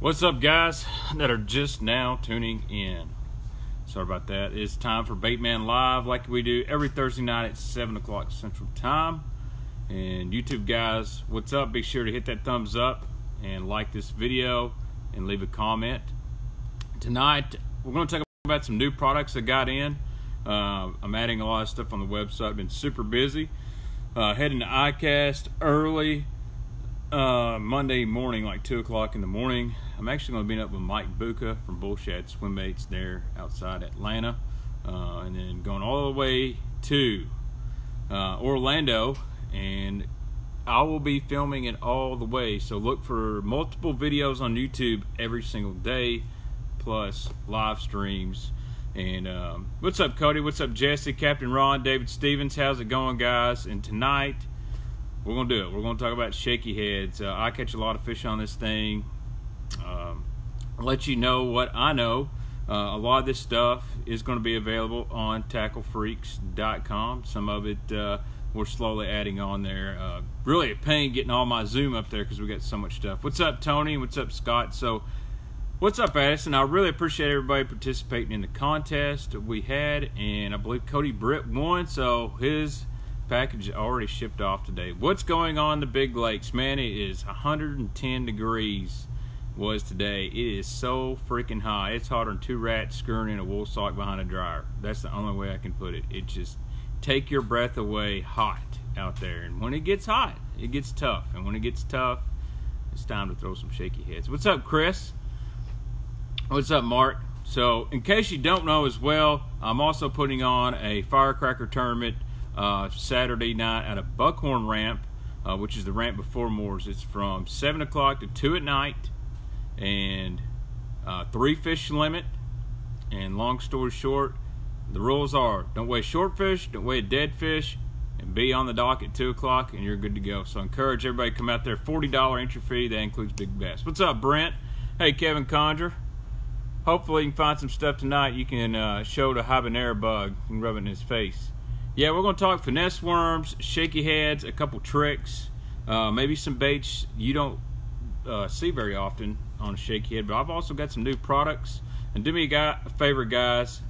What's up, guys that are just now tuning in? Sorry about that. It's time for Baitman Live, like we do every Thursday night at 7 o'clock Central Time. And YouTube guys, what's up? Be sure to hit that thumbs up and like this video and leave a comment. Tonight, we're going to talk about some new products that got in. Uh, I'm adding a lot of stuff on the website. Been super busy. Uh, heading to ICAST early uh, Monday morning, like 2 o'clock in the morning. I'm actually going to be up with Mike Bucca from Bullshad Swim Baits there outside Atlanta. Uh, and then going all the way to uh, Orlando. And I will be filming it all the way. So look for multiple videos on YouTube every single day, plus live streams. And um, what's up, Cody? What's up, Jesse? Captain Ron, David Stevens. How's it going, guys? And tonight, we're gonna do it. We're gonna talk about shaky heads. Uh, I catch a lot of fish on this thing. Um, let you know what I know. Uh, a lot of this stuff is going to be available on tacklefreaks.com. Some of it uh, we're slowly adding on there. Uh, really a pain getting all my Zoom up there because we got so much stuff. What's up, Tony? What's up, Scott? So, what's up, Addison? I really appreciate everybody participating in the contest we had, and I believe Cody Britt won. So his package already shipped off today. What's going on the Big Lakes? Man, it is 110 degrees was today. It is so freaking hot. It's hotter than two rats scurrying in a wool sock behind a dryer. That's the only way I can put it. It just take your breath away hot out there. And when it gets hot, it gets tough. And when it gets tough, it's time to throw some shaky heads. What's up, Chris? What's up, Mark? So, in case you don't know as well, I'm also putting on a firecracker tournament uh, Saturday night at a Buckhorn ramp, uh, which is the ramp before Moore's. It's from 7 o'clock to 2 at night, and uh, three fish limit. And long story short, the rules are don't weigh short fish, don't weigh dead fish, and be on the dock at 2 o'clock, and you're good to go. So I encourage everybody to come out there. $40 entry fee, that includes big bass. What's up, Brent? Hey, Kevin Condra. Hopefully you can find some stuff tonight you can uh, show the habanero bug and rub it in his face. Yeah, we're going to talk finesse worms, shaky heads, a couple tricks, uh, maybe some baits you don't uh, see very often on shaky head. But I've also got some new products. And do me a, guy, a favor, guys.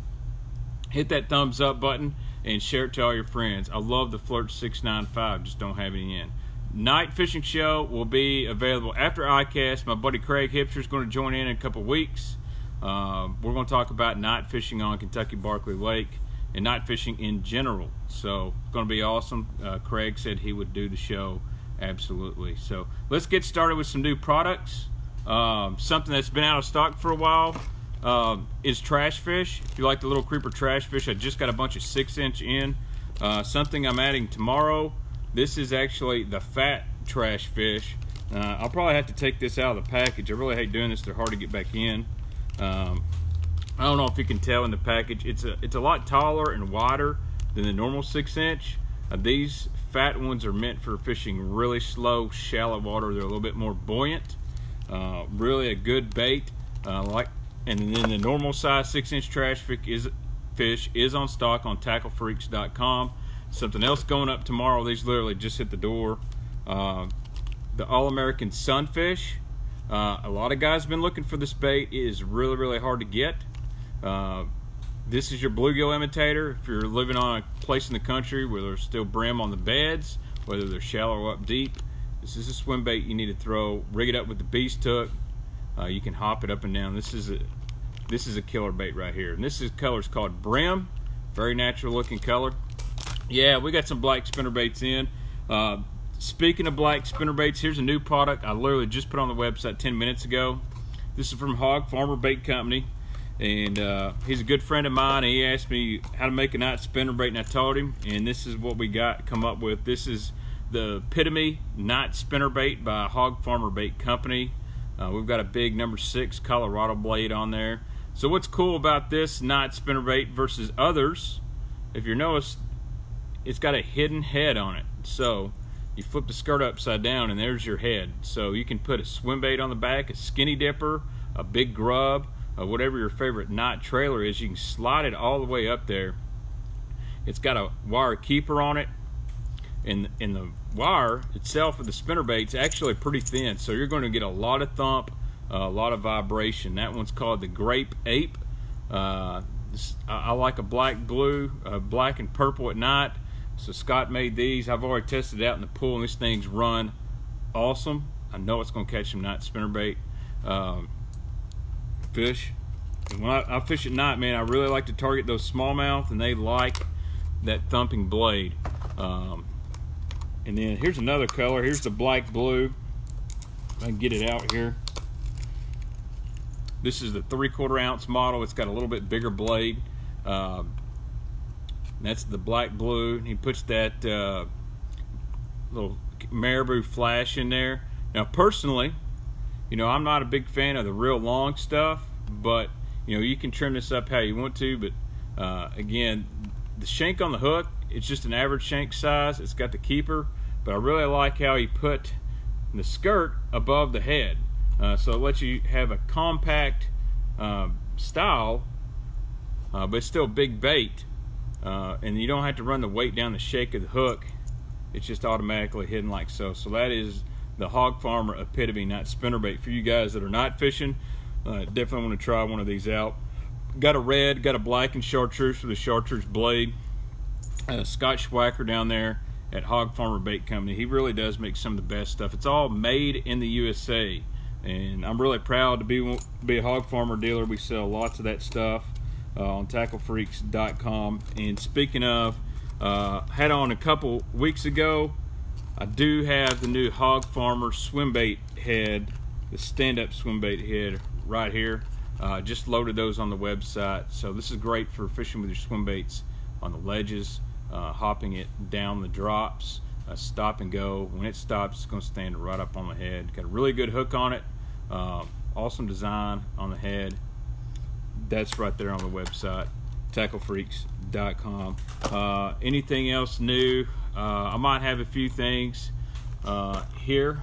Hit that thumbs up button and share it to all your friends. I love the Flirt 695, just don't have any in. Night fishing show will be available after ICAST. My buddy Craig Hipster is going to join in in a couple weeks. Uh, we're going to talk about night fishing on Kentucky Barkley Lake and night fishing in general. So it's going to be awesome. Uh, Craig said he would do the show absolutely. So let's get started with some new products. Um, something that's been out of stock for a while um, is trash fish. If you like the little creeper trash fish, I just got a bunch of six inch in. Uh, something I'm adding tomorrow. This is actually the fat trash fish. Uh, I'll probably have to take this out of the package. I really hate doing this. They're hard to get back in. Um, I don't know if you can tell in the package. It's a it's a lot taller and wider than the normal six inch. Uh, these fat ones are meant for fishing really slow, shallow water. They're a little bit more buoyant. Uh, really a good bait. Uh, like, and then the normal size six inch trash fish is fish is on stock on TackleFreaks.com. Something else going up tomorrow. These literally just hit the door. Uh, the All American Sunfish. Uh, a lot of guys have been looking for this bait. It is really, really hard to get. Uh, this is your bluegill imitator. If you're living on a place in the country where there's still brim on the beds, whether they're shallow or up deep, this is a swim bait you need to throw. Rig it up with the beast hook. Uh, you can hop it up and down. This is a this is a killer bait right here. And this is color's called brim. Very natural looking color. Yeah, we got some black spinner baits in. Uh, speaking of black spinner baits, here's a new product I literally just put on the website 10 minutes ago. This is from Hog Farmer Bait Company and uh, he's a good friend of mine. And he asked me how to make a night spinner bait, and I told him. And this is what we got come up with. This is the epitome night spinner bait by Hog Farmer Bait Company. Uh, we've got a big number six Colorado blade on there. So what's cool about this night spinner bait versus others? If you notice, it's got a hidden head on it. So you flip the skirt upside down, and there's your head. So you can put a swim bait on the back, a skinny dipper, a big grub uh, whatever your favorite night trailer is, you can slide it all the way up there. It's got a wire keeper on it, and, and the wire itself of the spinner bait's actually pretty thin, so you're going to get a lot of thump a lot of vibration. That one's called the Grape Ape. Uh, I, like a black blue, uh, black and purple at night. So Scott made these. I've already tested it out in the pool, and these things run awesome. I know it's going to catch some night spinnerbait um, fish. And when I, I, fish at night, man, I really like to target those smallmouth, and they like that thumping blade. Um, and then here's another color. Here's the black blue. I can get it out here. This is the three quarter ounce model. It's got a little bit bigger blade. Uh, that's the black blue. He puts that uh, little marabou flash in there. Now, personally, you know, I'm not a big fan of the real long stuff, but you know, you can trim this up how you want to. But uh, again, the shank on the hook, it's just an average shank size. It's got the keeper, but I really like how he put the skirt above the head. Uh, so it lets you have a compact uh, style, uh, but still big bait. Uh, and you don't have to run the weight down the shake of the hook. It's just automatically hidden like so. So that is the Hog Farmer Epitome Night Spinnerbait. For you guys that are not fishing, uh, definitely want to try one of these out. Got a red, got a black and chartreuse for the chartreuse blade. Uh, Scott Schwacker down there at Hog Farmer Bait Company. He really does make some of the best stuff. It's all made in the USA and I'm really proud to be be a hog farmer dealer. We sell lots of that stuff uh, on tacklefreaks.com. And speaking of, uh, had on a couple weeks ago. I do have the new hog farmer swim bait head, the stand-up swim bait head right here. Uh, just loaded those on the website, so this is great for fishing with your swim baits on the ledges, uh, hopping it down the drops stop and go. When it stops, it's going to stand right up on the head. Got a really good hook on it. Uh, awesome design on the head. That's right there on the website, tacklefreaks.com. Uh, anything else new? Uh, I might have a few things uh, here.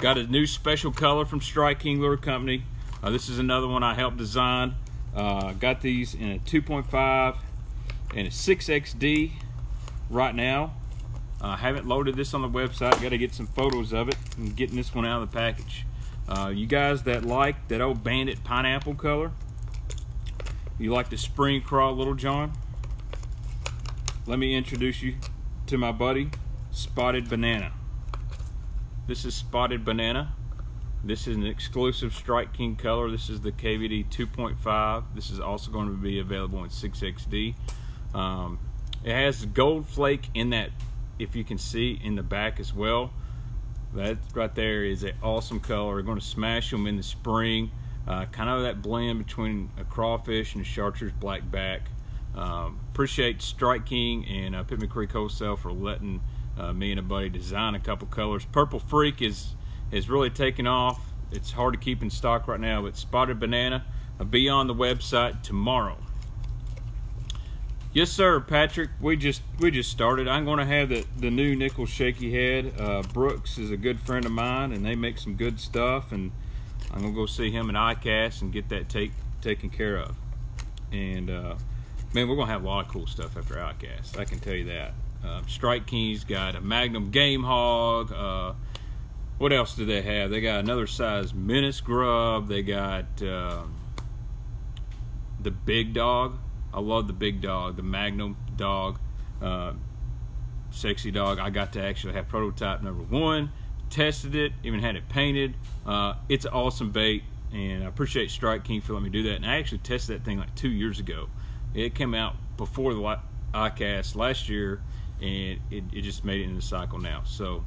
Got a new special color from Strike King Lure Company. Uh, this is another one I helped design. Got these in a 2.5 and it's 6XD right now. I uh, haven't loaded this on the website. Got to get some photos of it and getting this one out of the package. Uh, you guys that like that old bandit pineapple color, you like the spring crawl little john, let me introduce you to my buddy, Spotted Banana. This is Spotted Banana. This is an exclusive Strike King color. This is the KVD 2.5. This is also going to be available in 6XD. Um, it has gold flake in that if you can see in the back as well. That right there is an awesome color. We're going to smash them in the spring. Uh, kind of that blend between a crawfish and a chartreuse black back. Um, appreciate Strike King and uh, Creek Wholesale for letting uh, me and a buddy design a couple colors. Purple Freak is is really taking off. It's hard to keep in stock right now, but Spotted Banana will be on the website tomorrow. Yes, sir, Patrick. We just we just started. I'm going to have the the new Nichols shaky head. Uh, Brooks is a good friend of mine, and they make some good stuff. And I'm gonna go see him at ICAST and get that take taken care of. And uh, man, we're gonna have a lot of cool stuff after ICAST. I can tell you that. Uh, Strike King's got a Magnum Game Hog. Uh, what else do they have? They got another size Menace Grub. They got um, the Big Dog I love the big dog, the Magnum dog, uh, sexy dog. I got to actually have prototype number one, tested it, even had it painted. Uh, it's an awesome bait, and I appreciate Strike King for letting me do that. And I actually tested that thing like two years ago. It came out before the ICAST last year, and it, it just made it in the cycle now. So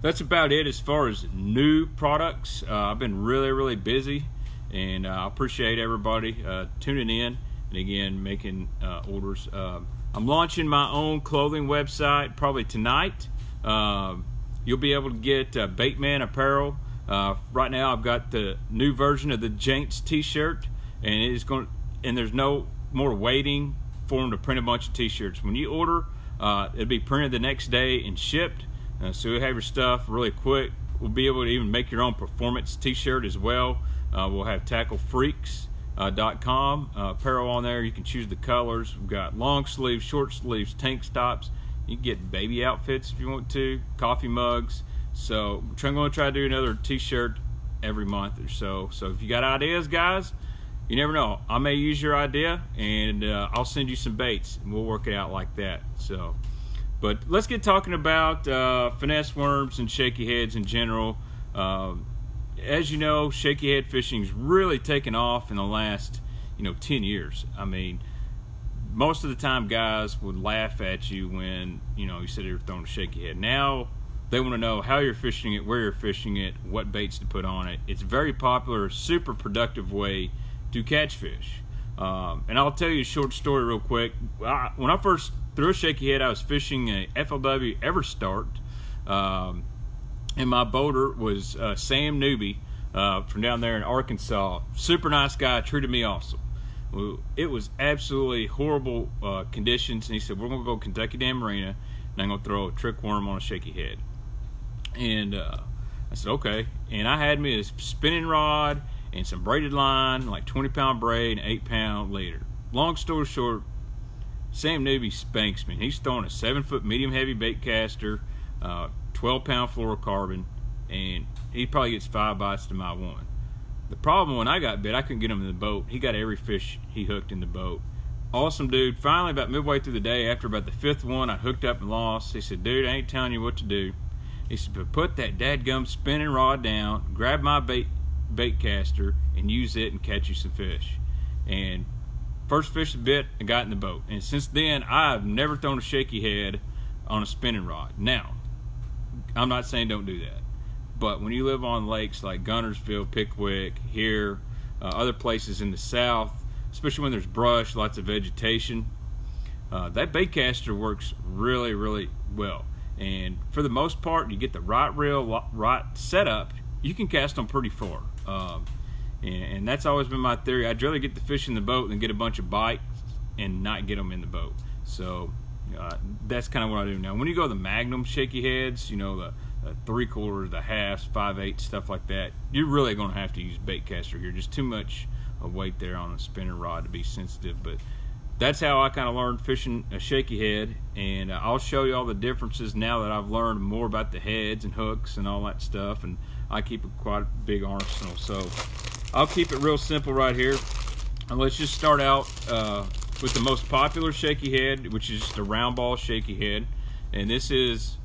that's about it as far as new products. Uh, I've been really, really busy, and uh, I appreciate everybody uh, tuning in and again making uh, orders. Uh, I'm launching my own clothing website probably tonight. Uh, you'll be able to get uh, Baitman apparel. Uh, right now, I've got the new version of the Jaints T-shirt, and it is going. And there's no more waiting for them to print a bunch of T-shirts. When you order, uh, it'll be printed the next day and shipped. so you'll have your stuff really quick. We'll be able to even make your own performance T-shirt as well. we'll have Tackle Freaks uh, .com uh, apparel on there. You can choose the colors. We've got long sleeves, short sleeves, tank tops. You can get baby outfits if you want to, coffee mugs. So I'm going to try to do another t-shirt every month or so. So if you got ideas, guys, you never know. I may use your idea and uh, I'll send you some baits and we'll work it out like that. So, but let's get talking about uh, finesse worms and shaky heads in general. Um, as you know, shaky head fishing's really taken off in the last, you know, 10 years. I mean, most of the time guys would laugh at you when, you know, you said you were throwing a shaky head. Now they want to know how you're fishing it, where you're fishing it, what baits to put on it. It's very popular, super productive way to catch fish. Um, and I'll tell you a short story real quick. I, when I first threw a shaky head, I was fishing a FLW Everstart. Um, and my boater was uh, Sam Newby uh, from down there in Arkansas. Super nice guy, treated me awesome. It was absolutely horrible uh, conditions, and he said, "We're gonna go Kentucky Dam Marina, and I'm gonna throw a trick worm on a shaky head." And uh, I said, "Okay." And I had me a spinning rod and some braided line, like 20 pound braid and 8 pound leader. Long story short, Sam Newby spanks me. He's throwing a seven foot medium heavy bait caster, uh, 12 pound fluorocarbon, and he probably gets five bites to my one. The problem when I got bit, I couldn't get him in the boat. He got every fish he hooked in the boat. Awesome dude. Finally, about midway through the day, after about the fifth one, I hooked up and lost. He said, dude, I ain't telling you what to do. He said, but put that dadgum spinning rod down, grab my bait, bait caster, and use it and catch you some fish. And first fish bit, I got in the boat. And since then, I've never thrown a shaky head on a spinning rod. Now, I'm not saying don't do that. But when you live on lakes like Guntersville, Pickwick, here, uh, other places in the south, especially when there's brush, lots of vegetation, uh, that baitcaster works really, really well. And for the most part, you get the right reel, right setup, you can cast them pretty far. Um, and, and, that's always been my theory. I'd rather get the fish in the boat than get a bunch of bites and not get them in the boat. So uh, that's kind of what I do now. When you go the Magnum shaky heads, you know, the, the three quarters, the halves, five eight, stuff like that, you're really going to have to use bait caster here. Just too much of weight there on a spinner rod to be sensitive. But that's how I kind of learned fishing a shaky head. And uh, I'll show you all the differences now that I've learned more about the heads and hooks and all that stuff. And I keep a quite big arsenal. So I'll keep it real simple right here. And let's just start out uh, with the most popular shaky head, which is just a round ball shaky head. And this is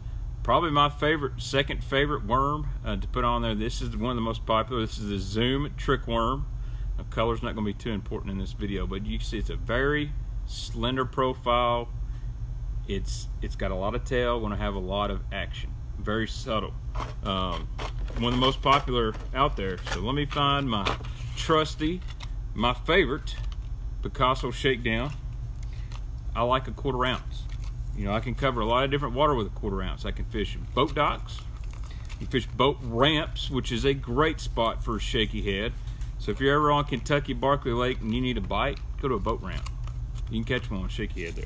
probably my favorite, second favorite worm uh, to put on there. This is one of the most popular. This is the Zoom Trick Worm. Now, color's not going to be too important in this video, but you can see it's a very slender profile. It's It's got a lot of tail, going to have a lot of action. Very subtle. Um, one of the most popular out there. So let me find my trusty, my favorite Picasso Shakedown. I like a quarter ounce. You know, I can cover a lot of different water with a quarter ounce. I can fish boat docks, you fish boat ramps, which is a great spot for a shaky head. So if you're ever on Kentucky Barkley Lake and you need a bite, go to a boat ramp. You can catch one on shaky head there.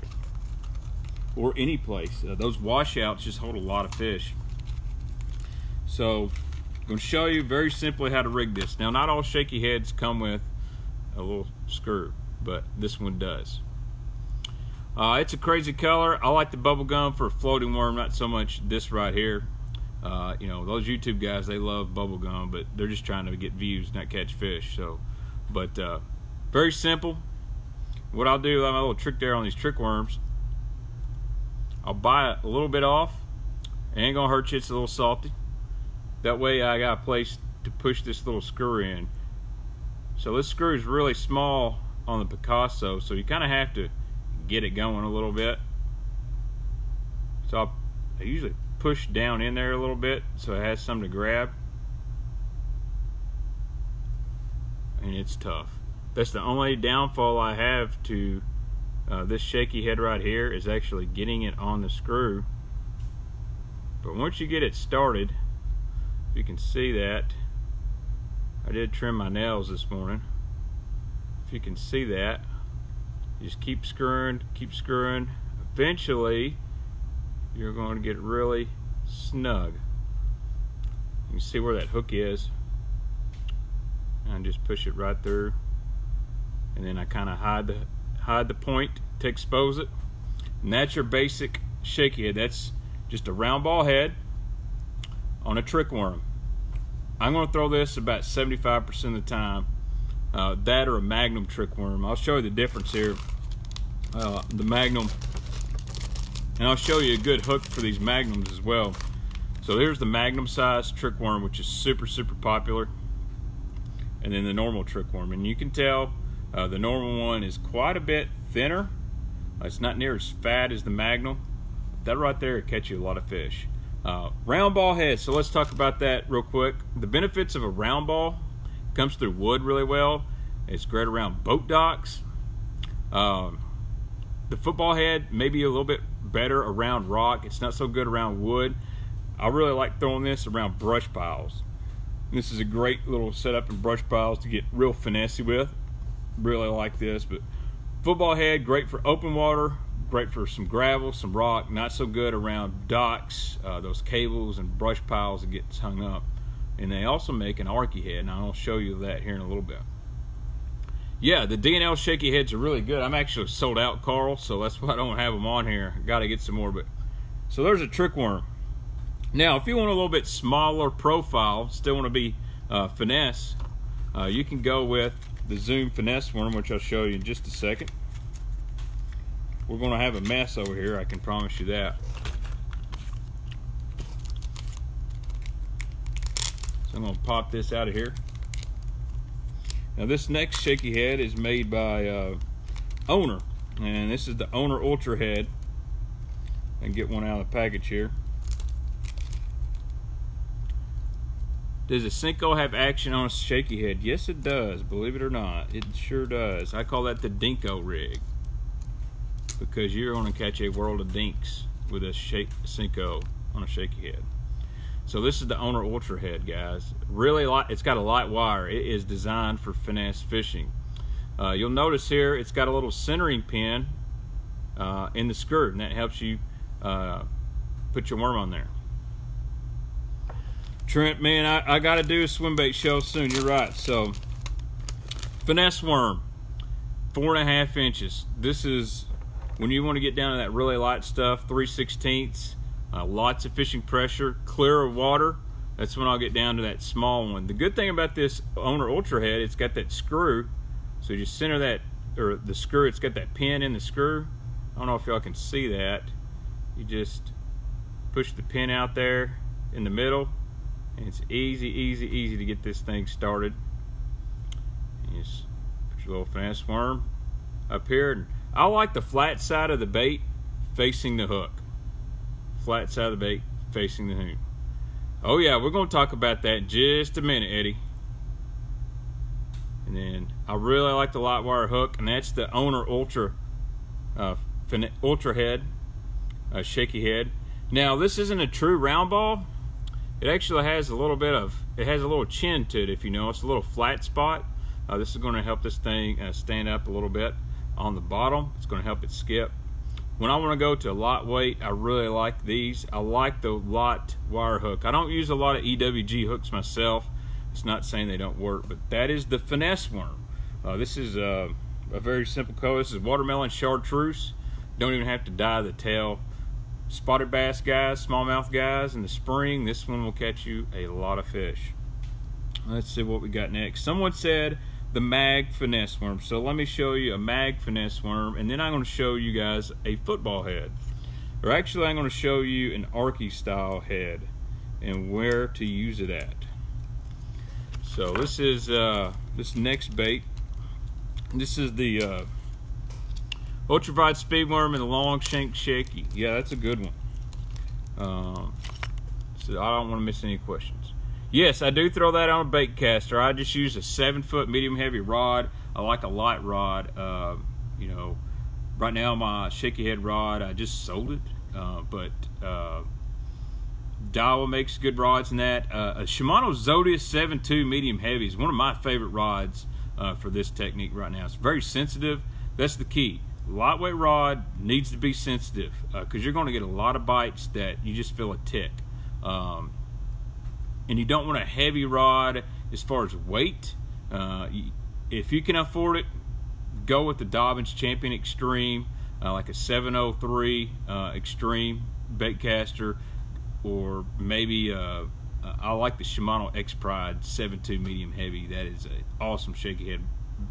Or any place. Uh, those washouts just hold a lot of fish. So I'm going to show you very simply how to rig this. Now, not all shaky heads come with a little screw but this one does. Uh, it's a crazy color. I like the bubble gum for a floating worm, not so much this right here. Uh, you know, those YouTube guys, they love bubble gum, but they're just trying to get views, not catch fish. So, but uh, very simple. What I'll do, I have a little trick there on these trick worms. I'll buy a little bit off. It ain't gonna hurt you, it's a little salty. That way I got a place to push this little screw in. So this screw is really small on the Picasso, so you kind of have to get it going a little bit. So I usually push down in there a little bit so it has something to grab. And it's tough. That's the only downfall I have to uh, this shaky head right here is actually getting it on the screw. But once you get it started, you can see that I did trim my nails this morning if you can see that. Just keep screwing keep screwing. Eventually you're going to get really snug. You can see where that hook is. And just push it right through. And then I kind of hide the hide the point to expose it. And that's your basic shaky head. That's just a round ball head on a trick worm. I'm going to throw this about 75% of the time. Uh, that or a Magnum trick worm. I'll show you the difference here. Uh, the Magnum, and I'll show you a good hook for these Magnums as well. So here's the Magnum size trick worm, which is super, super popular. And then the normal trick worm. And you can tell uh, the normal one is quite a bit thinner. Uh, it's not near as fat as the Magnum. That right there will catch you a lot of fish. Uh, round ball head. So let's talk about that real quick. The benefits of a round ball comes through wood really well. It's great around boat docks. Um, the football head maybe a little bit better around rock. It's not so good around wood. I really like throwing this around brush piles. This is a great little setup in brush piles to get real finessey with. Really like this, but football head great for open water, great for some gravel, some rock, not so good around docks, uh, those cables and brush piles that gets hung up. And they also make an arky head, and I'll show you that here in a little bit. Yeah, the D&L shaky heads are really good. I'm actually sold out, Carl, so that's why I don't have them on here. Got to get some more, but so there's a trick worm. Now, if you want a little bit smaller profile, still want to be uh, finesse, uh, you can go with the Zoom finesse worm, which I'll show you in just a second. We're going to have a mess over here, I can promise you that. I'm to pop this out of here. Now this next shaky head is made by uh, Owner, and this is the Owner Ultra head. And get one out of the package here. Does a Senko have action on a shaky head? Yes, it does. Believe it or not, it sure does. I call that the Dinko rig because you're going to catch a world of dinks with a shake Senko on a shaky head. So this is the owner ultra head, guys. Really light. It's got a light wire. It is designed for finesse fishing. Uh, you'll notice here it's got a little centering pin uh, in the skirt, and that helps you uh, put your worm on there. Trent, man, I, I got to do a swim bait show soon. You're right. So, finesse worm, four and a half inches. This is when you want to get down to that really light stuff, 3 16ths, uh, lots of fishing pressure, clear of water. That's when I'll get down to that small one. The good thing about this Owner Ultra Head, it's got that screw. So you just center that, or the screw, it's got that pin in the screw. I don't know if y'all can see that. You just push the pin out there in the middle. And it's easy, easy, easy to get this thing started. You just put your little finesse worm up here. I like the flat side of the bait facing the hook. Flat side of the bait facing the hook. Oh yeah, we're going to talk about that just a minute, Eddie. And then I really like the light wire hook, and that's the Owner Ultra uh, Ultra head, uh, shaky head. Now this isn't a true round ball. It actually has a little bit of, it has a little chin to it if you know. It's a little flat spot. Uh, this is going to help this thing uh, stand up a little bit on the bottom. It's going to help it skip. When I want to go to a light weight, I really like these. I like the light wire hook. I don't use a lot of EWG hooks myself. It's not saying they don't work, but that is the finesse worm. Uh, this is uh, a very simple color. This is watermelon chartreuse. Don't even have to dye the tail. Spotted bass guys, smallmouth guys, in the spring, this one will catch you a lot of fish. Let's see what we got next. Someone said the mag finesse worm. So let me show you a mag finesse worm and then I'm going to show you guys a football head. Or actually I'm going to show you an Arky style head and where to use it at. So this is uh, this next bait. This is the uh, Ultravibe speed worm and the long shank shaky. Yeah, that's a good one. Um, so I don't want to miss any questions. Yes, I do throw that on a bait caster. I just use a seven foot medium heavy rod. I like a light rod. Uh, you know, right now my shaky head rod, I just sold it. Uh, but uh, Daiwa makes good rods in that. Uh, a Shimano Zodius 7.2 medium heavy is one of my favorite rods uh, for this technique right now. It's very sensitive. That's the key. Lightweight rod needs to be sensitive because uh, you're going to get a lot of bites that you just feel a tick. Um, and you don't want a heavy rod as far as weight. Uh, if you can afford it, go with the Dobyns Champion Extreme, uh, like a 703 uh, Extreme baitcaster, or maybe uh, uh, I like the Shimano Expride 7.2 medium heavy. That is an awesome shaky head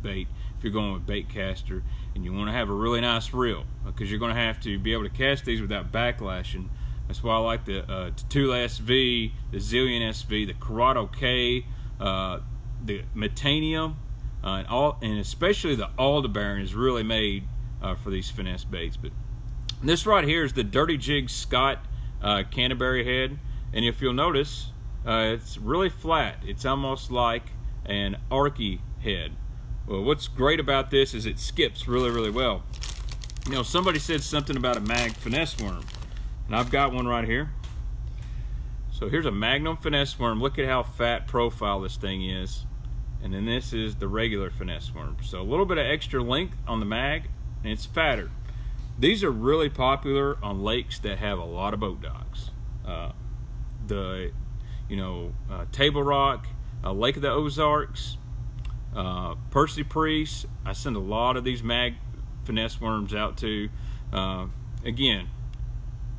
bait if you're going with bait caster and you want to have a really nice reel because you're going to have to be able to cast these without backlashing. That's why I like the uh, Tatula SV, the Zillion SV, the Curado K, uh, the Metanium, uh, and all, and especially the Aldebaran is really made uh, for these finesse baits. But this right here is the Dirty Jig Scott uh, Canterbury head, and if you'll notice, uh, it's really flat. It's almost like an Arky head. Well, what's great about this is it skips really, really well. You know, somebody said something about a mag finesse worm, and I've got one right here. So here's a Magnum finesse worm. Look at how fat profile this thing is. And then this is the regular finesse worm. So a little bit of extra length on the mag, and it's fatter. These are really popular on lakes that have a lot of boat docks. Uh, the, you know, uh, Table Rock, uh, Lake of the Ozarks, uh, Percy Priest. I send a lot of these mag finesse worms out to. Uh, again,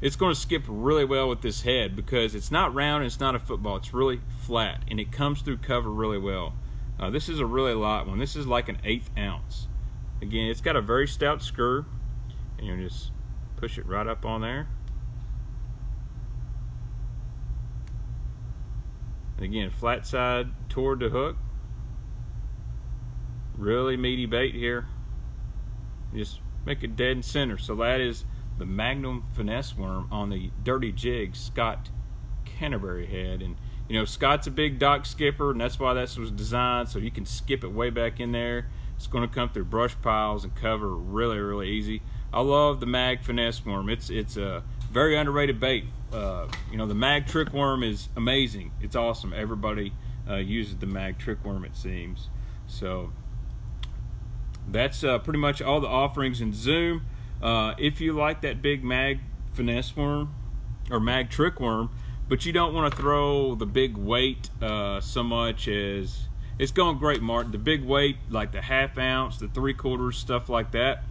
it's going to skip really well with this head because it's not round and it's not a football. It's really flat and it comes through cover really well. Uh, this is a really light one. This is like an eighth ounce. Again, it's got a very stout screw and you just push it right up on there. And again, flat side toward the hook. Really meaty bait here. Just make it dead center. So that is the Magnum finesse worm on the Dirty Jig Scott Canterbury head. And you know, Scott's a big dock skipper, and that's why this was designed so you can skip it way back in there. It's going to come through brush piles and cover really, really easy. I love the mag finesse worm. It's it's a very underrated bait. Uh, you know, the mag trick worm is amazing. It's awesome. Everybody uh, uses the mag trick worm, it seems. So that's uh, pretty much all the offerings in Zoom. Uh, if you like that big mag finesse worm or mag trick worm, but you don't want to throw the big weight uh, so much as it's going great, Martin. The big weight, like the half ounce, the three quarters, stuff like that.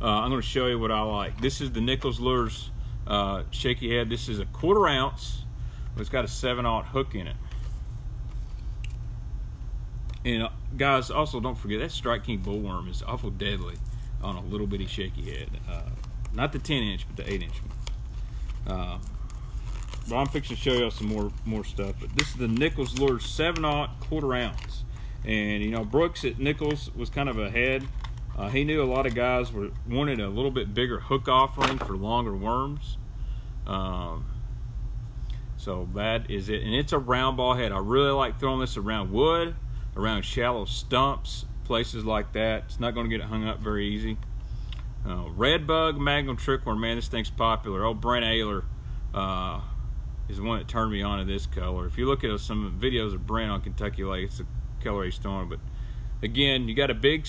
Uh, I'm going to show you what I like. This is the Nichols Lures uh, shaky head. This is a quarter ounce. It's got a 7-aught hook in it. And uh, guys, also don't forget that Strike King bullworm is awful deadly on a little bitty shaky head. Uh, not the 10 inch, but the 8 inch one. Uh, but I'm fixing to show y'all some more more stuff. But this is the Nichols Lure 7-aught quarter ounce. And you know, Brooks at Nichols was kind of ahead. Uh, he knew a lot of guys were wanted a little bit bigger hook offering for longer worms. Um, so that is it. And it's a round ball head. I really like throwing this around wood, around shallow stumps, places like that. It's not going to get hung up very easy. Uh, red bug magnum trickworm, man, this thing's popular. Old Brent Ehrler uh, is the one that turned me on to this color. If you look at some videos of Brent on Kentucky Lake, it's the color he's throwing. But again, you got a big,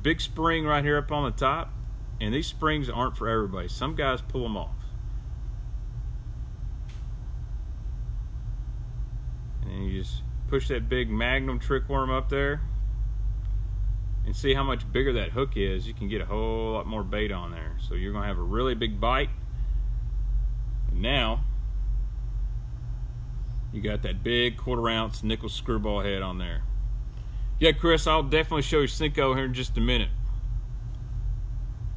big spring right here up on the top, and these springs aren't for everybody. Some guys pull them off. And you just push that big magnum trick worm up there and see how much bigger that hook is you can get a whole lot more bait on there. So you're gonna have a really big bite. And now you got that big quarter ounce Nichols screwball head on there. Yeah Chris I'll definitely show you Senko here in just a minute.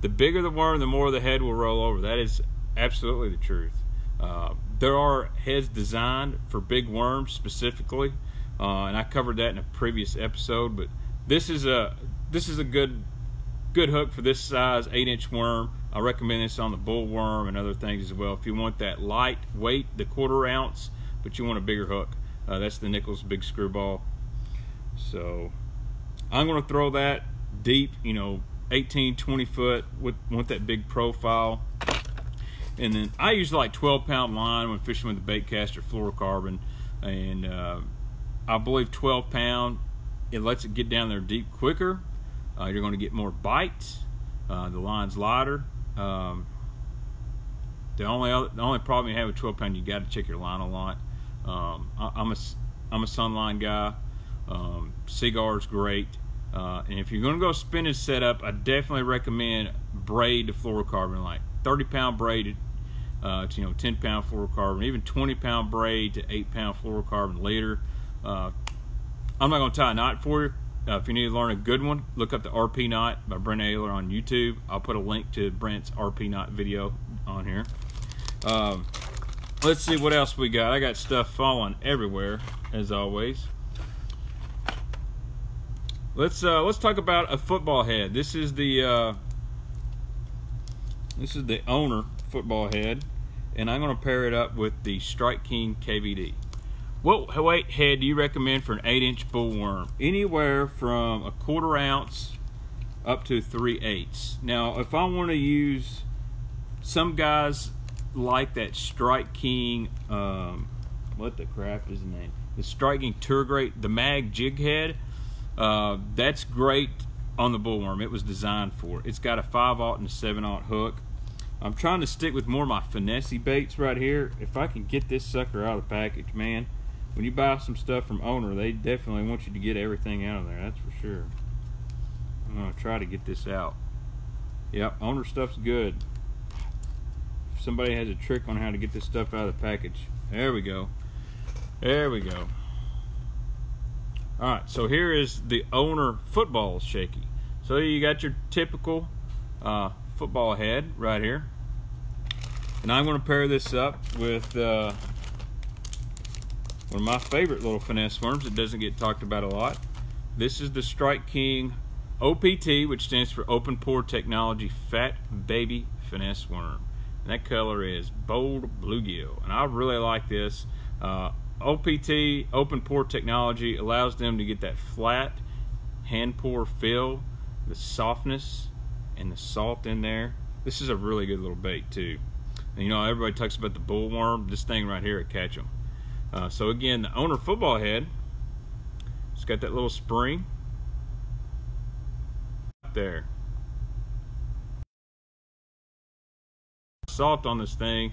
The bigger the worm the more the head will roll over. That is absolutely the truth. Uh, there are heads designed for big worms specifically, uh, and I covered that in a previous episode. But this is a this is a good good hook for this size eight inch worm. I recommend this on the bull worm and other things as well. If you want that light weight, the quarter ounce, but you want a bigger hook, uh, that's the Nichols Big Screwball. So I'm going to throw that deep, you know, 18, 20 foot with want that big profile. And then I use like 12 pound line when fishing with the bait baitcaster fluorocarbon. And uh, I believe 12 pound, it lets it get down there deep quicker. Uh, you're going to get more bites. Uh, the line's lighter. Um, the only other, the only problem you have with 12 pound, you got to check your line a lot. Um, I, am a I'm a Sunline guy. Um, Seaguar's great. Uh, and if you're going to go spinning setup, I definitely recommend braid the fluorocarbon like 30 pound braided uh, to you know 10 pound fluorocarbon, even 20 pound braid to 8 pound fluorocarbon leader. Uh, I'm not going to tie a knot for you. Uh, if you need to learn a good one, look up the RP knot by Brent Ehrler on YouTube. I'll put a link to Brent's RP knot video on here. Um, let's see what else we got. I got stuff falling everywhere, as always. Let's uh, let's talk about a football head. This is the uh, this is the owner football head, and I'm going to pair it up with the Strike King KVD. What weight head do you recommend for an 8-inch bullworm? Anywhere from a quarter ounce up to 3 eighths. Now, if I want to use, some guys like that Strike King, um, what the crap is the name? The Strike King Tour Grade, the mag jig head. Uh, that's great on the bullworm. It was designed for it. It's got a 5 aught and a 7 aught hook. I'm trying to stick with more of my finesse baits right here. If I can get this sucker out of the package, man, when you buy some stuff from owner, they definitely want you to get everything out of there. That's for sure. I'm gonna try to get this out. Yep, owner stuff's good. If somebody has a trick on how to get this stuff out of the package. There we go. There we go. All right, so here is the owner football shaky. So you got your typical uh, football head right here. And I'm going to pair this up with uh, one of my favorite little finesse worms that doesn't get talked about a lot. This is the Strike King OPT, which stands for Open Pore Technology Fat Baby Finesse Worm. And that color is Bold Bluegill. And I really like this. Uh, OPT, Open Pore Technology, allows them to get that flat hand pour feel, the softness, and the salt in there. This is a really good little bait too. And you know, everybody talks about the bullworm. This thing right here, it catch them. Uh, so again, the owner football head, it's got that little spring there. Salt on this thing.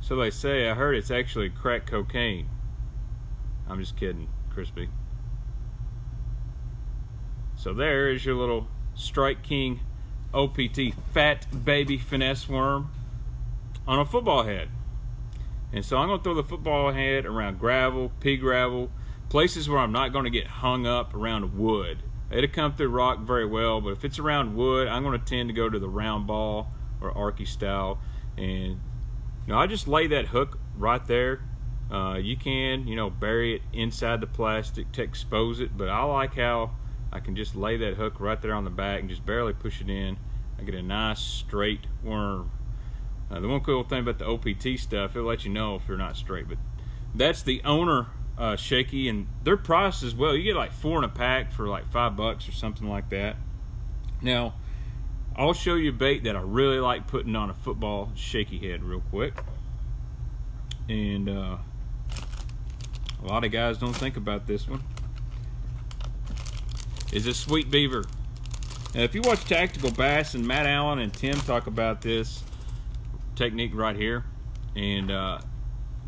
So they say, I heard it's actually crack cocaine. I'm just kidding, Crispy. So there is your little Strike King OPT Fat Baby Finesse Worm on a football head. And so I'm going to throw the football head around gravel, pea gravel, places where I'm not going to get hung up around wood. It'll come through rock very well, but if it's around wood, I'm going to tend to go to the round ball or Arky style. And you know, I just lay that hook right there. Uh, you can, you know, bury it inside the plastic to expose it, but I like how I can just lay that hook right there on the back and just barely push it in. I get a nice straight worm. Uh, the one cool thing about the OPT stuff, it'll let you know if you're not straight. But that's the owner uh, shaky, and their price as well. You get like four in a pack for like five bucks or something like that. Now, I'll show you a bait that I really like putting on a football shaky head real quick. And uh, a lot of guys don't think about this one is a sweet beaver. Now, if you watch Tactical Bassin Matt Allen and Tim talk about this technique right here, and uh,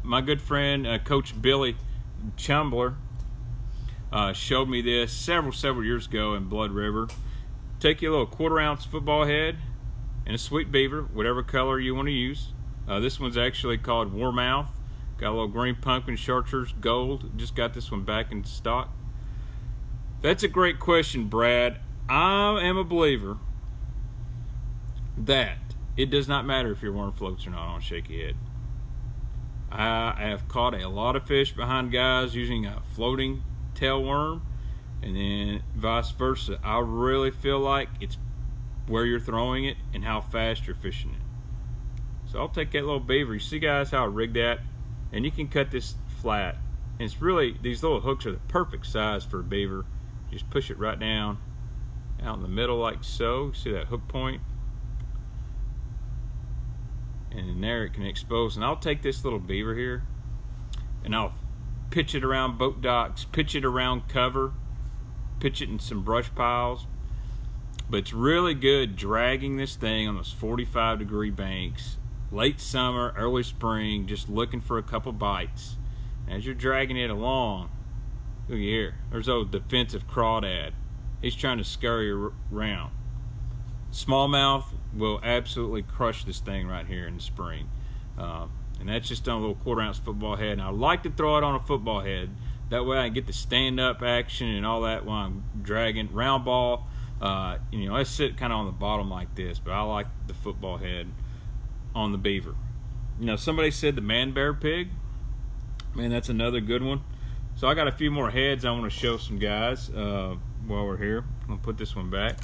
my good friend uh, Coach Billy Chumbler uh, showed me this several several years ago in Blood River. Take your little quarter ounce football head and a sweet beaver, whatever color you want to use. Uh, this one's actually called Warmouth. Got a little green pumpkin chartreuse gold. Just got this one back in stock. That's a great question, Brad. I am a believer that it does not matter if your worm floats or not on shaky head. I have caught a lot of fish behind guys using a floating tail worm and then vice versa. I really feel like it's where you're throwing it and how fast you're fishing it. So I'll take that little beaver. You see guys how I rigged that? And you can cut this flat. And it's really, these little hooks are the perfect size for a beaver just push it right down out in the middle like so see that hook point and in there it can expose and I'll take this little beaver here and I'll pitch it around boat docks pitch it around cover pitch it in some brush piles but it's really good dragging this thing on those 45 degree banks late summer early spring just looking for a couple bites as you're dragging it along Look here. There's old defensive crawdad. He's trying to scurry around. Smallmouth will absolutely crush this thing right here in the spring. Uh, and that's just on a little quarter ounce football head. And I like to throw it on a football head. That way I can get the stand up action and all that while I'm dragging. Round ball, uh, you know, I sit kind of on the bottom like this, but I like the football head on the beaver. You know, somebody said the man bear pig. Man, that's another good one. So I got a few more heads I want to show some guys uh, while we're here. I'm gonna put this one back.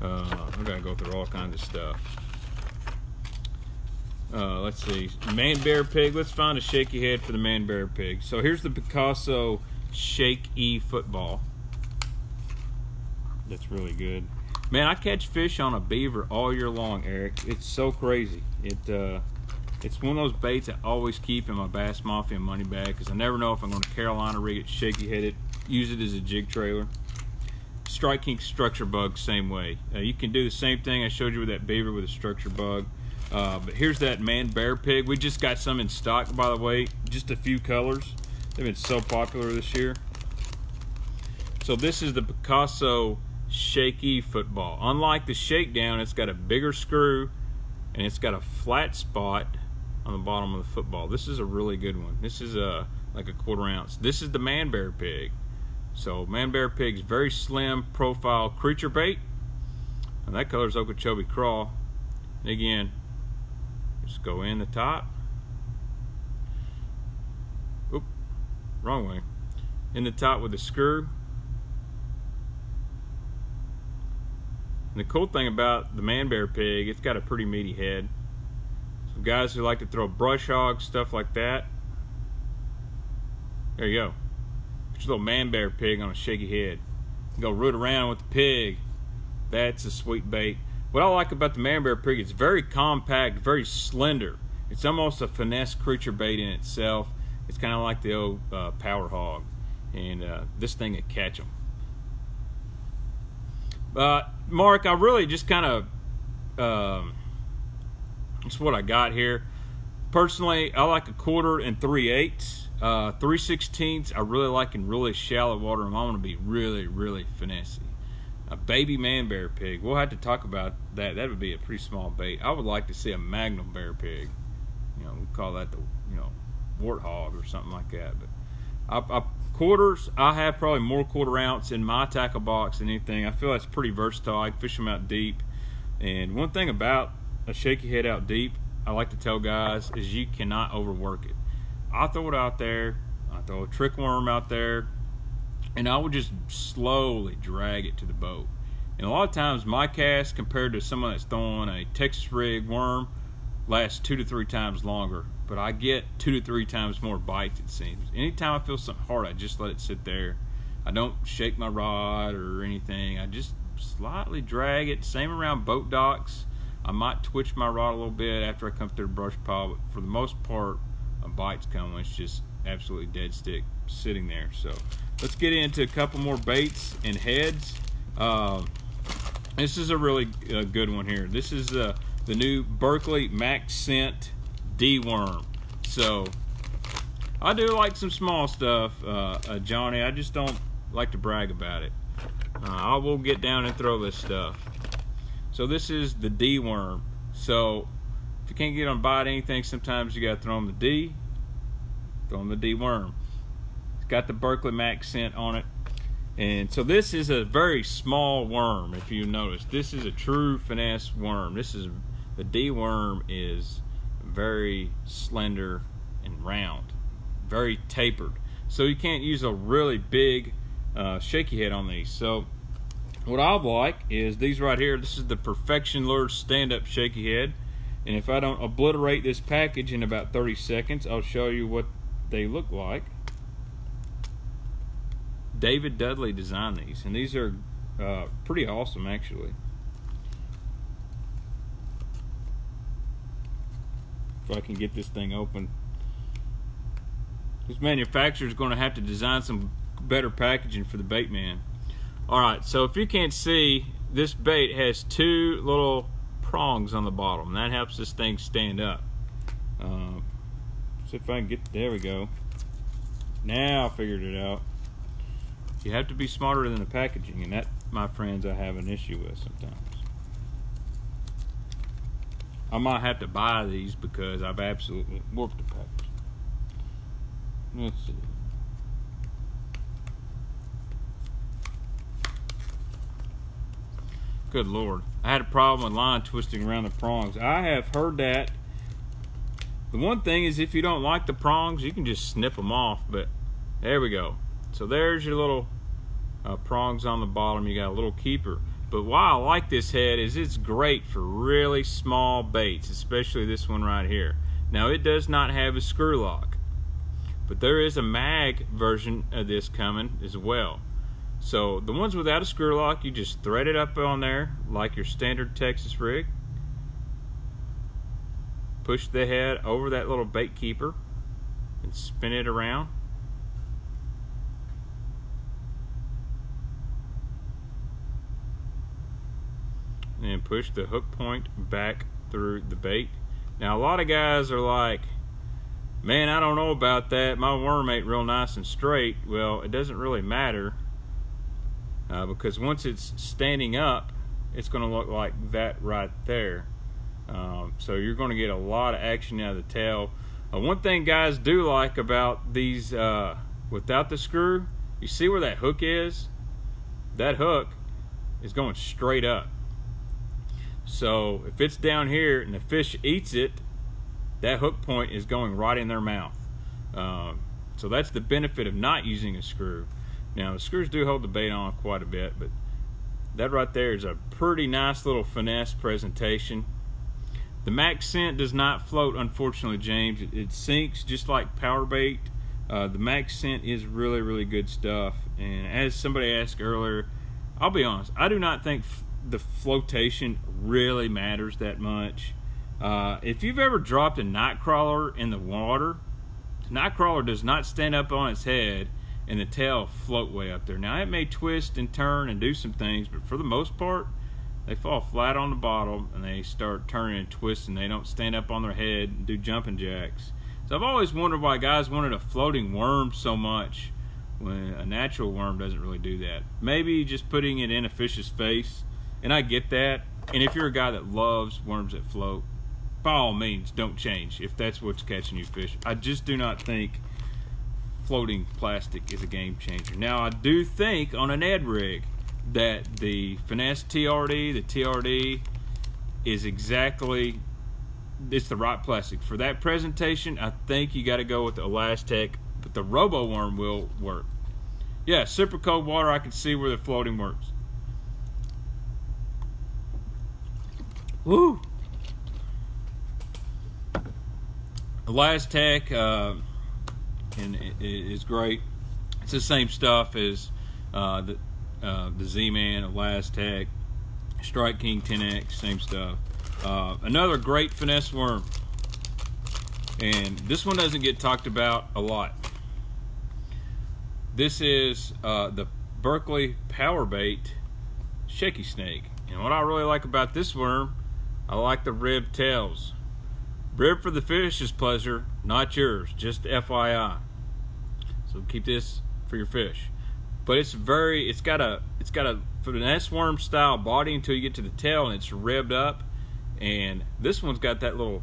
Uh, I'm gonna go through all kinds of stuff. Uh, let's see, man bear pig. Let's find a shaky head for the man bear pig. So here's the Picasso Shake E football. That's really good. Man, I catch fish on a beaver all year long, Eric. It's so crazy. It uh, it's one of those baits I always keep in my Bass Mafia money bag because I never know if I'm going to Carolina rig it shaky headed, use it as a jig trailer. Strike King structure bug, same way. Uh, you can do the same thing I showed you with that beaver with a structure bug. Uh, but here's that man bear pig. We just got some in stock, by the way. Just a few colors. They've been so popular this year. So this is the Picasso Shaky football. Unlike the Shakedown, it's got a bigger screw and it's got a flat spot on the bottom of the football. This is a really good one. This is a like a quarter ounce. This is the man bear pig. So man bear pig's very slim profile creature bait. And that color is Okeechobee craw. And again, just go in the top. Oop, wrong way. In the top with the screw. And the cool thing about the man bear pig, it's got a pretty meaty head. So guys who like to throw brush hogs, stuff like that, there you go. Little man bear pig on a shaky head. Go root around with the pig. That's a sweet bait. What I like about the man bear pig, it's very compact, very slender. It's almost a finesse creature bait in itself. It's kind of like the old uh, power hog. And uh, this thing will catch them. Uh, Mark, I really just kind of, um, that's what I got here. Personally, I like a quarter and three eighths. Uh, three sixteenths, I really like in really shallow water. I'm going to be really, really finessey a baby man bear pig. We'll have to talk about that. That would be a pretty small bait. I would like to see a magnum bear pig. You know, we call that the you know warthog or something like that. But I, I, quarters, I have probably more quarter ounce in my tackle box than anything. I feel that's pretty versatile. I can fish them out deep. And one thing about a shaky head out deep, I like to tell guys, is you cannot overwork it. I throw it out there. I throw a trick worm out there and I would just slowly drag it to the boat. And a lot of times my cast compared to someone that's throwing a Texas rig worm lasts two to three times longer, but I get two to three times more bites it seems. Anytime I feel something hard, I just let it sit there. I don't shake my rod or anything. I just slightly drag it. Same around boat docks. I might twitch my rod a little bit after I come through the brush pile, but for the most part, a bite's coming. It's just absolutely dead stick sitting there. So let's get into a couple more baits and heads. Uh, this is a really uh, good one here. This is uh, the new Berkley Max Scent D-Worm. So I do like some small stuff, uh, uh, Johnny. I just don't like to brag about it. Uh, I will get down and throw this stuff. So this is the D-Worm. So you can't get on bite anything, sometimes you got to throw them the D, throw them the D-Worm It's got the Berkley Max scent on it. And so this is a very small worm, if you notice. This is a true finesse worm. This is, the D worm is very slender and round, very tapered. So you can't use a really big uh, shaky head on these. So what I like is these right here. This is the Perfection Lure stand-up shaky head. And if I don't obliterate this package in about 30 seconds, I'll show you what they look like. David Dudley designed these, and these are uh, pretty awesome actually. If I can get this thing open. This manufacturer is going to have to design some better packaging for the bait man. Alright, so if you can't see, this bait has two little prongs on the bottom. That helps this thing stand up. Uh, see if I can get, there we go. Now I figured it out. You have to be smarter than the packaging, and that, my friends, I have an issue with sometimes. I might have to buy these because I've absolutely warped the package. Let's see. Good lord. I had a problem with line twisting around the prongs. I have heard that. The one thing is if you don't like the prongs, you can just snip them off. But there we go. So there's your little uh, prongs on the bottom. You got a little keeper. But why I like this head is it's great for really small baits, especially this one right here. Now it does not have a screw lock, but there is a mag version of this coming as well. So the ones without a screw lock, you just thread it up on there like your standard Texas rig. Push the head over that little bait keeper and spin it around. And push the hook point back through the bait. Now a lot of guys are like, man, I don't know about that. My worm ain't real nice and straight. Well, it doesn't really matter uh, because once it's standing up it's going to look like that right there. Um, so you're going to get a lot of action out of the tail. Uh, one thing guys do like about these uh, without the screw you see where that hook is? That hook is going straight up. So if it's down here and the fish eats it that hook point is going right in their mouth. Um, so that's the benefit of not using a screw now the screws do hold the bait on quite a bit, but that right there is a pretty nice little finesse presentation. The Max Scent does not float, unfortunately, James. It, it sinks just like power bait. Uh, the Max Scent is really, really good stuff. And as somebody asked earlier, I'll be honest, I do not think the flotation really matters that much. Uh, if you've ever dropped a night crawler in the water, night crawler does not stand up on its head and the tail float way up there. Now it may twist and turn and do some things, but for the most part, they fall flat on the bottom and they start turning and twisting. They don't stand up on their head and do jumping jacks. So I've always wondered why guys wanted a floating worm so much when a natural worm doesn't really do that. Maybe just putting it in a fish's face, and I get that. And if you're a guy that loves worms that float, by all means, don't change if that's what's catching you fish. I just do not think floating plastic is a game changer. Now, I do think on an Ned rig that the Finesse TRD, the TRD, is exactly it's the right plastic for that presentation. I think you got to go with the ElaZtech, but the Robo Worm will work. Yeah, super cold water. I can see where the floating works. Woo! ElaZtech. Uh, and it is great. It's the same stuff as uh, the uh, the Z-Man, ElaZtech, Strike King 10X, same stuff. Uh, another great finesse worm, and this one doesn't get talked about a lot. This is uh, the Berkley Power Bait Shaky Snake, and what I really like about this worm, I like the rib tails. Rib for the fish's pleasure, not yours, just FYI. So keep this for your fish. But it's very, it's got a, it's got a finesse worm style body until you get to the tail and it's ribbed up. And this one's got that little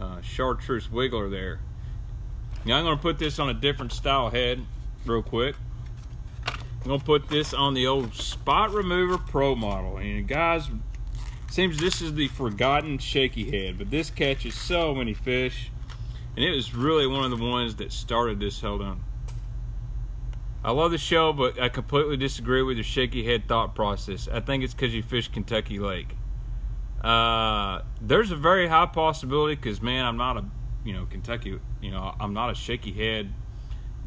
uh, chartreuse wiggler there. Now I'm to put this on a different style head real quick. I'm to put this on the old Spot Remover Pro model. And guys, seems this is the forgotten shaky head, but this catches so many fish. And it was really one of the ones that started this, hold on. I love the show, but I completely disagree with your shaky head thought process. I think it's because you fish Kentucky Lake. Uh, there's a very high possibility because, man, I'm not a, you know, Kentucky, you know, I'm not a shaky head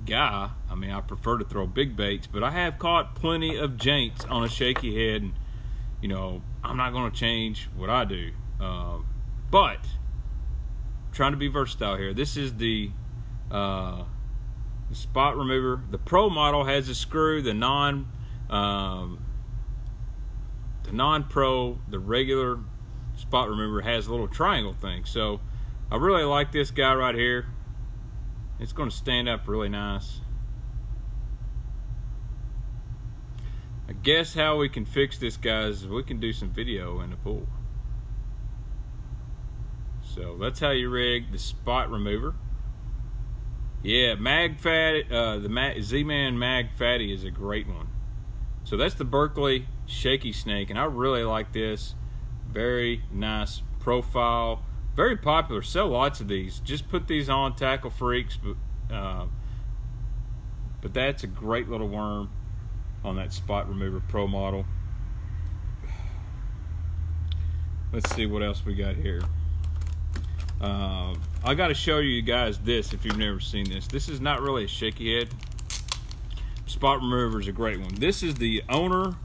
guy. I mean, I prefer to throw big baits, but I have caught plenty of janks on a shaky head, and, you know, I'm not going to change what I do. Uh, but, trying to be versatile here. This is the, uh, spot remover. The Pro model has a screw. The non, um, the non-Pro, the regular spot remover has a little triangle thing. So I really like this guy right here. It's going to stand up really nice. I guess how we can fix this guys we can do some video in the pool. So that's how you rig the spot remover. Yeah, Mag Fat, uh, the Z-Man Mag Fatty is a great one. So that's the Berkley Shaky Snake, and I really like this. Very nice profile, very popular. Sell lots of these. Just put these on Tackle Freaks, but uh, but that's a great little worm on that Spot Remover Pro model. Let's see what else we got here. Uh, I got to show you guys this if you've never seen this. This is not really a shaky head. Spot remover is a great one. This is the owner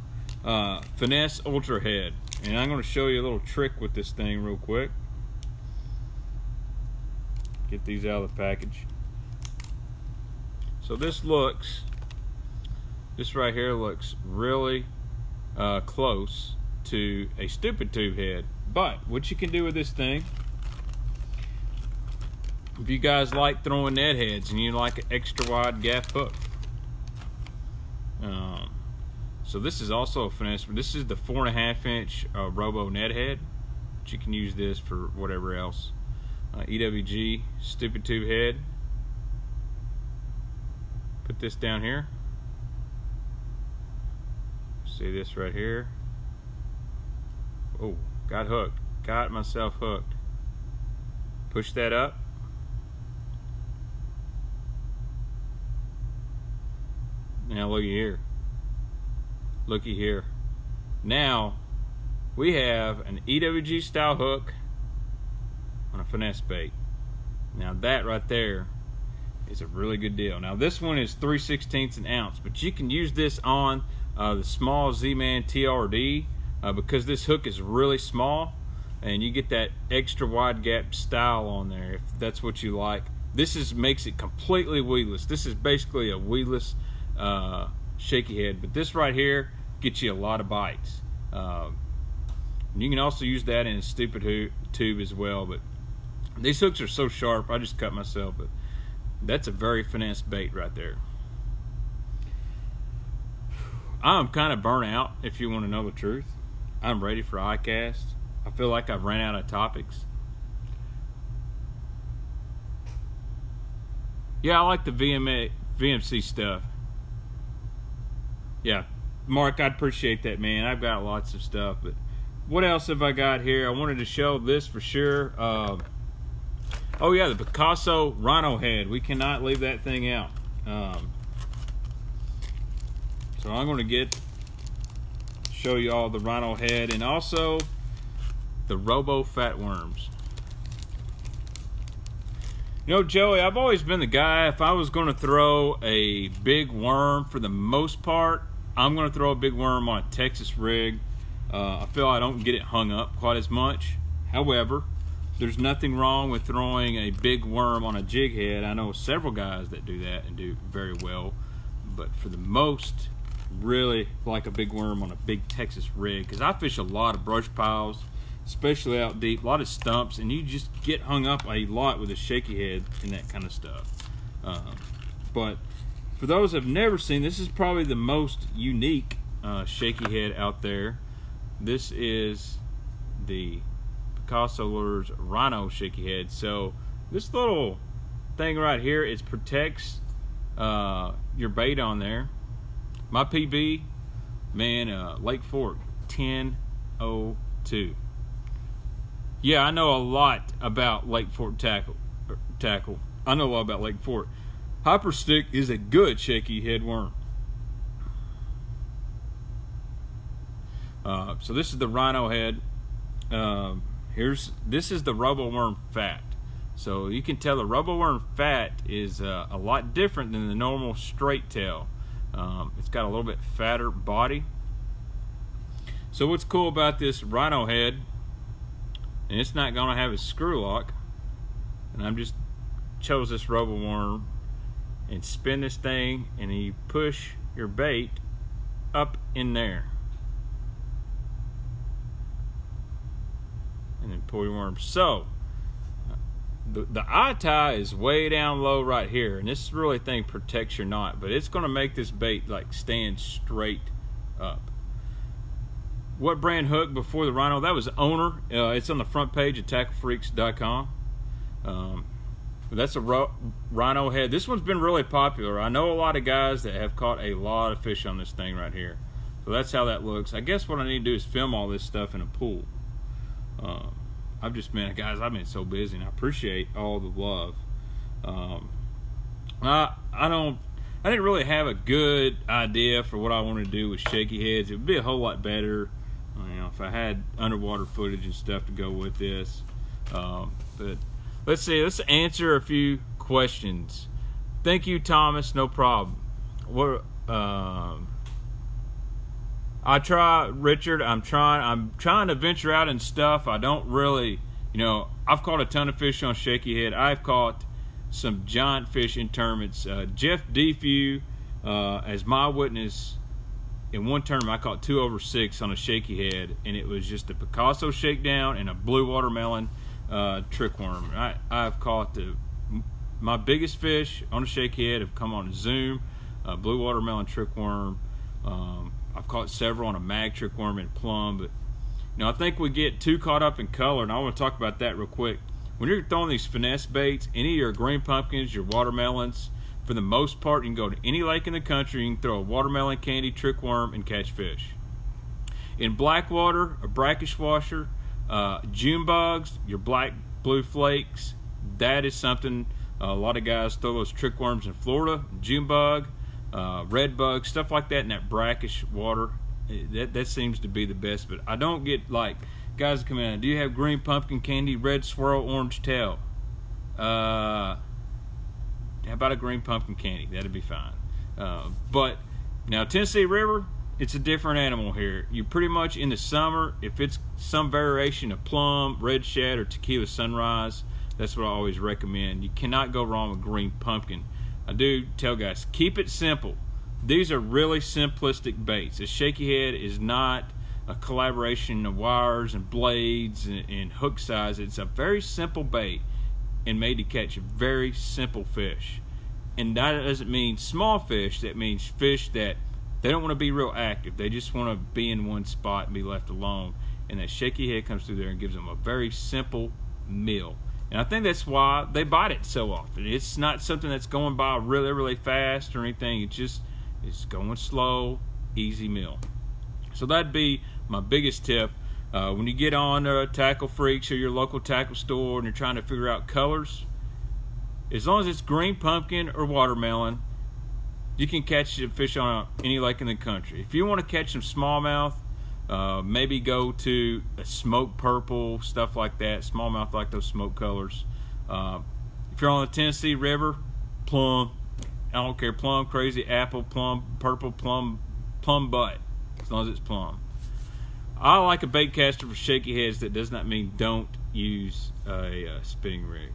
uh, finesse ultra head, and I'm going to show you a little trick with this thing real quick. Get these out of the package. So this looks, this right here looks really uh, close to a stupid tube head. But what you can do with this thing if you guys like throwing Ned heads and you like an extra wide gap hook. Um, so this is also a finesse. This is the four and a half inch uh, Robo net head. But you can use this for whatever else. Uh, EWG stupid tube head. Put this down here. See this right here. Oh, got hooked. Got myself hooked. Push that up. Now looky here. Looky here. Now we have an EWG style hook on a finesse bait. Now that right there is a really good deal. Now this one is 3 16ths an ounce, but you can use this on uh, the small Z-Man TRD uh, because this hook is really small and you get that extra wide gap style on there if that's what you like. This is makes it completely weedless. This is basically a weedless uh, shaky head. But this right here gets you a lot of bites. Uh, you can also use that in a stupid tube as well. But these hooks are so sharp, I just cut myself. But that's a very finesse bait right there. I'm kind of burnt out, if you want to know the truth. I'm ready for ICAST. I feel like I've ran out of topics. Yeah, I like the VMA, VMC stuff yeah, Mark, I'd appreciate that, man. I've got lots of stuff, but what else have I got here? I wanted to show this for sure. Uh, oh yeah, the Picasso Rhino head. We cannot leave that thing out. Um, so I'm going to get show you all the Rhino head and also the Robo Fat Worms. You know, Joey, I've always been the guy, if I was going to throw a big worm for the most part, I'm going to throw a big worm on a Texas rig. Uh, I feel I don't get it hung up quite as much. However, there's nothing wrong with throwing a big worm on a jig head. I know several guys that do that and do very well. But for the most, really like a big worm on a big Texas rig because I fish a lot of brush piles, especially out deep, a lot of stumps, and you just get hung up a lot with a shaky head and that kind of stuff. Um, but for those have never seen, this is probably the most unique uh, shaky head out there. This is the Picasso Lures Rhino shaky head. So this little thing right here, it protects uh, your bait on there. My PB, man, uh, Lake Fork 1002. Yeah, I know a lot about Lake Fork tackle. Tackle. I know a lot about Lake Fork. Hopper stick is a good shaky head worm. Uh, so this is the rhino head. Uh, here's this is the robo worm fat. So you can tell the robo worm fat is uh, a lot different than the normal straight tail. Um, it's got a little bit fatter body. So what's cool about this rhino head, and it's not going to have a screw lock, and I'm just chose this rubber worm and spin this thing and you push your bait up in there and then pull your worm so the, the eye tie is way down low right here and this really thing protects your knot but it's going to make this bait like stand straight up what brand hook before the Rhino? That was Owner. Uh, it's on the front page of TackleFreaks.com. Um, that's a Rhino head. This one's been really popular. I know a lot of guys that have caught a lot of fish on this thing right here. So that's how that looks. I guess what I need to do is film all this stuff in a pool. Uh, I've just been, guys, I've been so busy and I appreciate all the love. Um, I, I don't I didn't really have a good idea for what I wanted to do with shaky heads. It would be a whole lot better, you know, if I had underwater footage and stuff to go with this. Um, but let's see, let's answer a few questions. Thank you, Thomas. No problem. What? Um, I try, Richard. I'm trying. I'm trying to venture out and stuff. I don't really, you know. I've caught a ton of fish on shaky head. I've caught some giant fish in tournaments. Uh, Jeff Defew, uh, as my witness, in one tournament I caught two over six on a shaky head, and it was just a Picasso shakedown and a blue watermelon uh, trick worm. I, I've caught the my biggest fish on a shaky head have come on a zoom, blue watermelon trick worm. Um, I've caught several on a mag trick worm and plum, but you know I think we get too caught up in color, and I want to talk about that real quick when you're throwing these finesse baits, any of your green pumpkins, your watermelons, for the most part, you can go to any lake in the country, you can throw a watermelon candy, trick worm, and catch fish. In blackwater, a brackish washer, uh, June bugs, your black blue flakes, that is something uh, a lot of guys throw those trick worms in Florida, June bug, uh, red bugs, stuff like that in that brackish water. That, that seems to be the best, but I don't get like Guys come in. Do you have green pumpkin candy, red swirl, orange tail? Uh, how about a green pumpkin candy? That'd be fine. Uh, but now Tennessee River, it's a different animal here. You pretty much in the summer, if it's some variation of plum, red shad, or tequila sunrise, that's what I always recommend. You cannot go wrong with green pumpkin. I do tell guys, keep it simple. These are really simplistic baits. A shaky head is not a collaboration of wires and blades and, and hook size. It's a very simple bait and made to catch very simple fish. And that doesn't mean small fish, that means fish that they don't want to be real active. They just want to be in one spot and be left alone. And that shaky head comes through there and gives them a very simple meal. And I think that's why they bite it so often. It's not something that's going by really, really fast or anything. It's just it's going slow, easy meal. So that'd be my biggest tip. Uh, when you get on uh, Tackle Freaks or your local tackle store and you're trying to figure out colors, as long as it's green pumpkin or watermelon, you can catch fish on any lake in the country. If you want to catch some smallmouth, uh, maybe go to a smoke purple, stuff like that. Smallmouth like those smoke colors. Uh, if you're on the Tennessee River, plum. I don't care, plum, crazy, apple, plum, purple, plum, plum butt as long as it's plum. I like a bait caster for shaky heads. That does not mean don't use a, a spinning rig.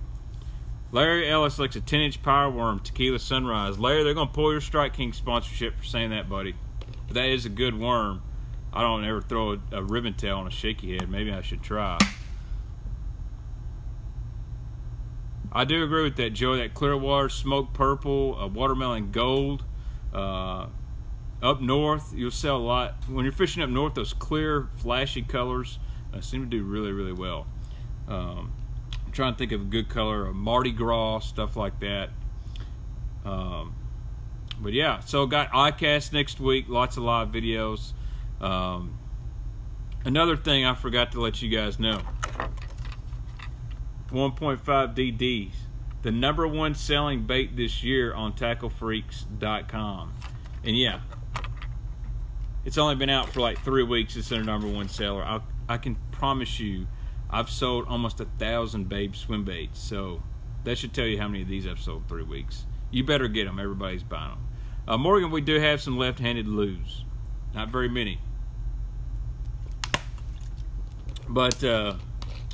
Larry Ellis likes a 10 inch power worm, Tequila Sunrise. Larry, they're going to pull your Strike King sponsorship for saying that, buddy. But that is a good worm. I don't ever throw a, a ribbon tail on a shaky head. Maybe I should try. I do agree with that, Joe. That Clearwater Smoke Purple, a Watermelon Gold. Uh, up north, you'll sell a lot. When you're fishing up north, those clear, flashy colors uh, seem to do really, really well. Um, I'm trying to think of a good color, a Mardi Gras, stuff like that. Um, but yeah, so got ICAST next week, lots of live videos. Um, another thing I forgot to let you guys know 1.5 DDs, the number one selling bait this year on TackleFreaks.com. And yeah, it's only been out for like three weeks. It's their number one seller. I, I can promise you, I've sold almost a thousand Babe swim baits. So that should tell you how many of these I've sold three weeks. You better get them. Everybody's buying them. Uh, Morgan, we do have some left-handed lures. Not very many. But uh,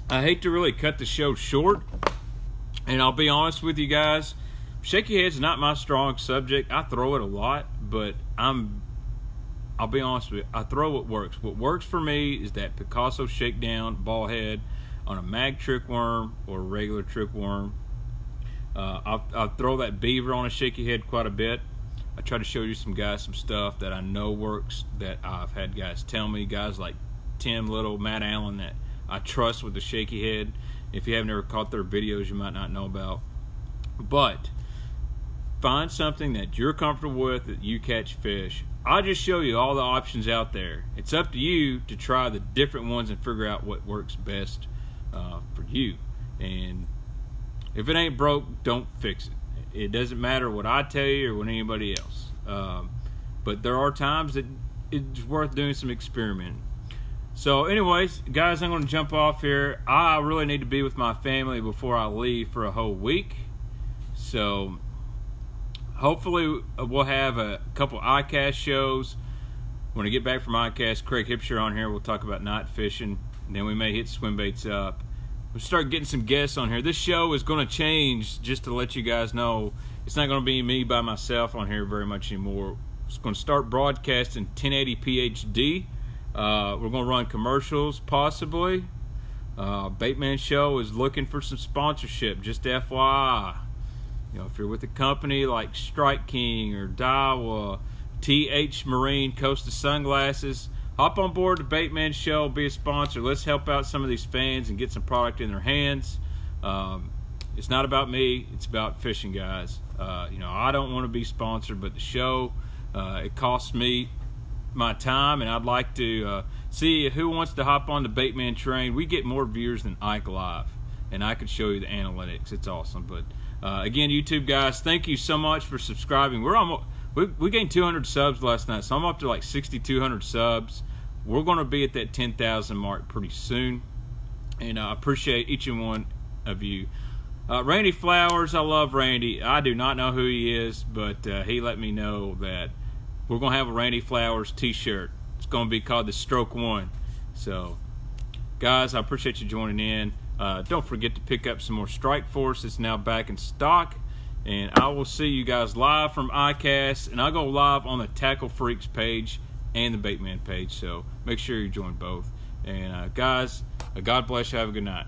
I hate to really cut the show short. And I'll be honest with you guys. Shaky head's not my strong subject. I throw it a lot, but I'm I'll be honest with you, I throw what works. What works for me is that Picasso shakedown ball head on a mag trick worm or a regular trick worm. Uh, I'll, I'll, throw that beaver on a shaky head quite a bit. I try to show you some guys some stuff that I know works that I've had guys tell me, guys like Tim Little, Matt Allen that I trust with the shaky head. If you haven't ever caught their videos, you might not know about. But find something that you're comfortable with that you catch fish. I'll just show you all the options out there. It's up to you to try the different ones and figure out what works best uh, for you. And if it ain't broke, don't fix it. It doesn't matter what I tell you or what anybody else. Um, but there are times that it's worth doing some experimenting. So, anyways, guys, I'm going to jump off here. I really need to be with my family before I leave for a whole week. So, hopefully, uh, we'll have a couple ICAST shows. When I get back from ICAST, Craig Hipsher on here. We'll talk about night fishing. And then we may hit swim baits up. We'll start getting some guests on here. This show is going to change, just to let you guys know. It's not going to be me by myself on here very much anymore. It's going to start broadcasting 1080p HD. Uh, we're going to run commercials, possibly. Uh, Baitman Show is looking for some sponsorship, just FYI. You know, if you're with a company like Strike King or Daiwa, TH Marine, Costa Sunglasses, hop on board the Baitman Show, be a sponsor. Let's help out some of these fans and get some product in their hands. Um, it's not about me; it's about fishing guys. Uh, you know, I don't want to be sponsored, but the show uh, it costs me my time, and I'd like to uh, see who wants to hop on the Baitman train. We get more viewers than Ike Live, and I could show you the analytics. It's awesome. But uh, again, YouTube guys, thank you so much for subscribing. We're almost we, we gained 200 subs last night, so I'm up to like 6,200 subs. We're going to be at that 10,000 mark pretty soon, and I appreciate each and one of you. Uh, Randy Flowers, I love Randy. I do not know who he is, but uh, he let me know that we're going to have a Randy Flowers t-shirt. It's going to be called the Stroke One. So, guys, I appreciate you joining in. Uh, don't forget to pick up some more Strike Force. It's now back in stock. And I will see you guys live from ICAST. And I'll go live on the Tackle Freaks page and the Baitman page. So make sure you join both. And uh, guys, uh, God bless you. Have a good night.